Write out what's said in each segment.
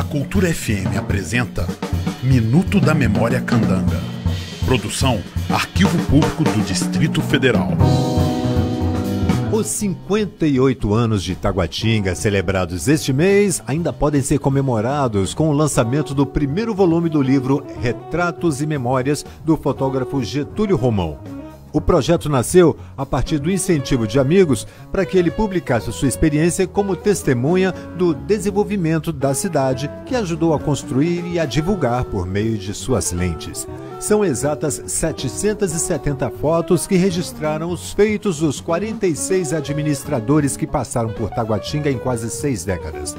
A Cultura FM apresenta Minuto da Memória Candanga. Produção Arquivo Público do Distrito Federal. Os 58 anos de Taguatinga, celebrados este mês, ainda podem ser comemorados com o lançamento do primeiro volume do livro Retratos e Memórias do fotógrafo Getúlio Romão. O projeto nasceu a partir do incentivo de amigos para que ele publicasse sua experiência como testemunha do desenvolvimento da cidade, que ajudou a construir e a divulgar por meio de suas lentes. São exatas 770 fotos que registraram os feitos dos 46 administradores que passaram por Taguatinga em quase seis décadas.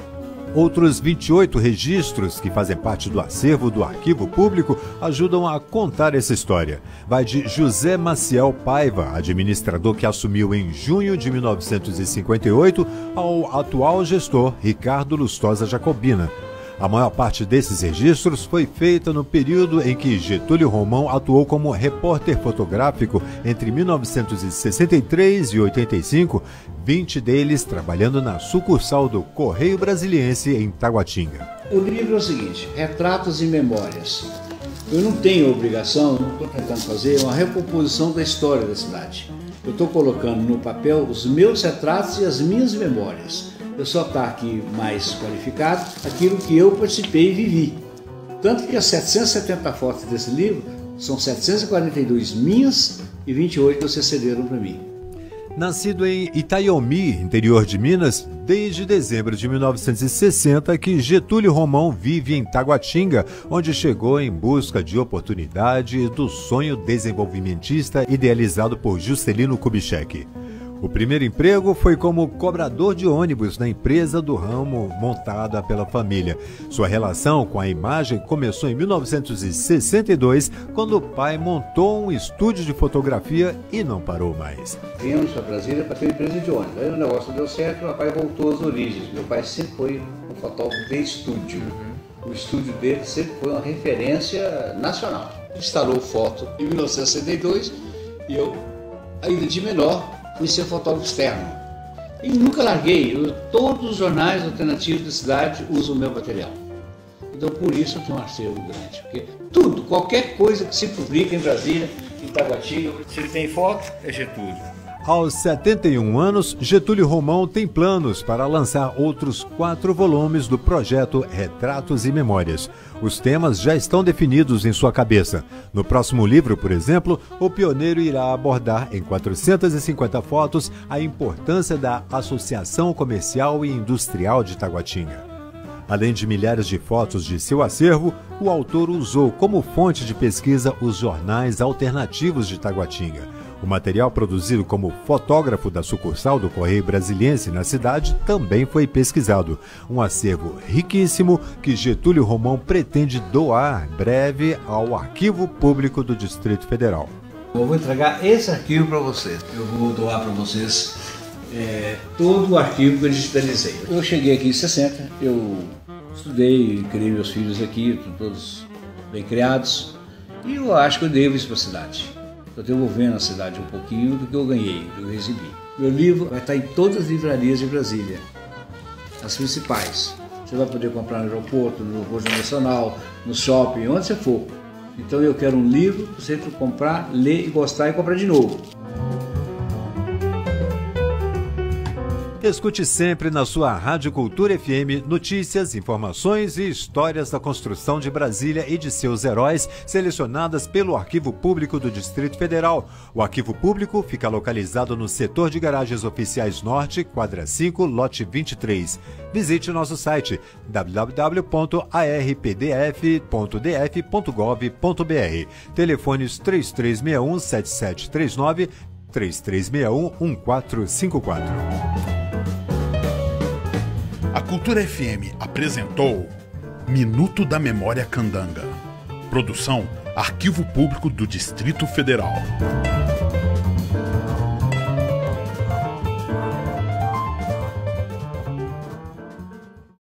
Outros 28 registros que fazem parte do acervo do arquivo público ajudam a contar essa história. Vai de José Maciel Paiva, administrador que assumiu em junho de 1958, ao atual gestor Ricardo Lustosa Jacobina, a maior parte desses registros foi feita no período em que Getúlio Romão atuou como repórter fotográfico entre 1963 e 85, 20 deles trabalhando na sucursal do Correio Brasiliense em Taguatinga. O livro é o seguinte: Retratos e Memórias. Eu não tenho obrigação, não estou tentando fazer uma recomposição da história da cidade. Eu estou colocando no papel os meus retratos e as minhas memórias eu só estar aqui mais qualificado aquilo que eu participei e vivi. Tanto que as 770 fotos desse livro são 742 minhas e 28 vocês cederam para mim. Nascido em Itaiomi, interior de Minas, desde dezembro de 1960 que Getúlio Romão vive em Taguatinga, onde chegou em busca de oportunidade do sonho desenvolvimentista idealizado por Juscelino Kubitschek. O primeiro emprego foi como cobrador de ônibus na empresa do ramo montada pela família. Sua relação com a imagem começou em 1962, quando o pai montou um estúdio de fotografia e não parou mais. Viemos para Brasília para ter uma empresa de ônibus. Aí o negócio deu certo, meu pai voltou às origens. Meu pai sempre foi um fotógrafo de estúdio. O estúdio dele sempre foi uma referência nacional. Instalou foto em 1962 e eu, ainda de menor, fui ser fotógrafo externo. E nunca larguei. Eu, todos os jornais alternativos da cidade usam o meu material. Então por isso eu tenho um acervo grande. Porque tudo, qualquer coisa que se publica em Brasília, em Taguatinga, se tem foto, é Getúlio. Aos 71 anos, Getúlio Romão tem planos para lançar outros quatro volumes do projeto Retratos e Memórias. Os temas já estão definidos em sua cabeça. No próximo livro, por exemplo, o pioneiro irá abordar em 450 fotos a importância da Associação Comercial e Industrial de Taguatinga. Além de milhares de fotos de seu acervo, o autor usou como fonte de pesquisa os jornais alternativos de Taguatinga. O material produzido como fotógrafo da sucursal do Correio Brasiliense na cidade também foi pesquisado. Um acervo riquíssimo que Getúlio Romão pretende doar breve ao Arquivo Público do Distrito Federal. Eu vou entregar esse arquivo para vocês. Eu vou doar para vocês é, todo o arquivo que eu digitalizei. Eu cheguei aqui em 60, eu estudei, criei meus filhos aqui, estão todos bem criados, e eu acho que eu devo isso para a cidade. Estou devolvendo à cidade um pouquinho do que eu ganhei, do que eu recebi. Meu livro vai estar em todas as livrarias de Brasília, as principais. Você vai poder comprar no aeroporto, no aeroporto nacional, no shopping, onde você for. Então eu quero um livro para você comprar, ler e gostar e comprar de novo. Escute sempre na sua Rádio Cultura FM notícias, informações e histórias da construção de Brasília e de seus heróis, selecionadas pelo Arquivo Público do Distrito Federal. O Arquivo Público fica localizado no setor de garagens oficiais Norte, quadra 5, lote 23. Visite nosso site www.arpdf.df.gov.br. Telefones 3361 7739 3361 1454. A Cultura FM apresentou Minuto da Memória Candanga. Produção Arquivo Público do Distrito Federal.